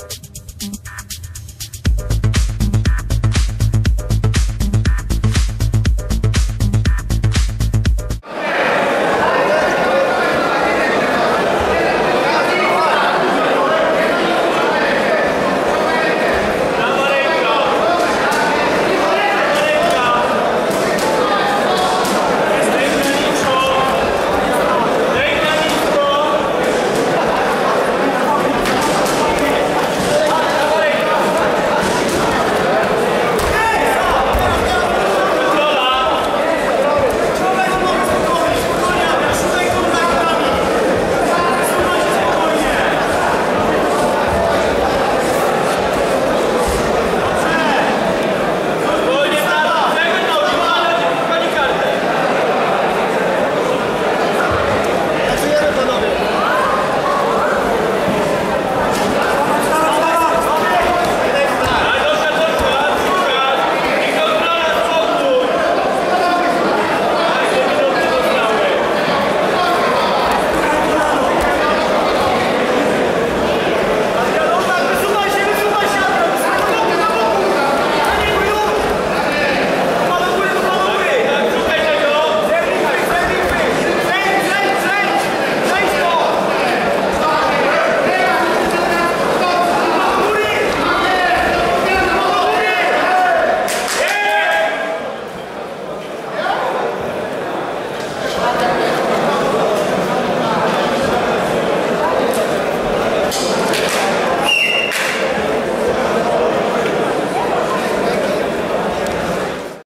Mm-hmm.